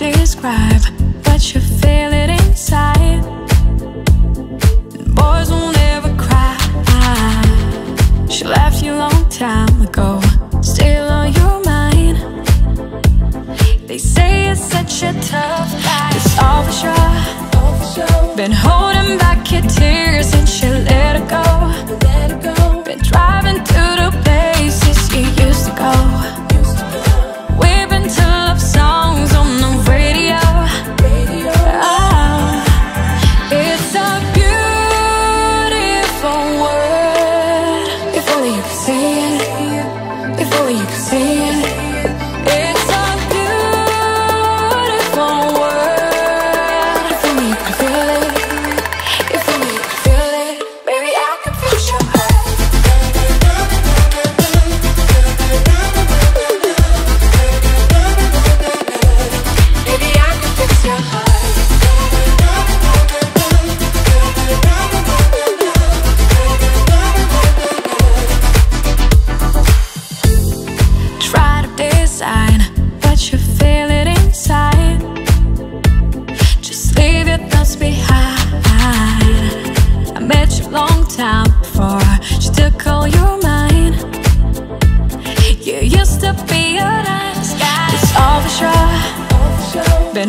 describe, but you feel it inside. Boys won't ever cry. She left you a long time ago, still on your mind. They say it's such a tough life. It's all for sure. Been holding back your tears See it. Leave your behind. I met you a long time before she took all your mind. You used to be a nice guy. It's all for sure. Been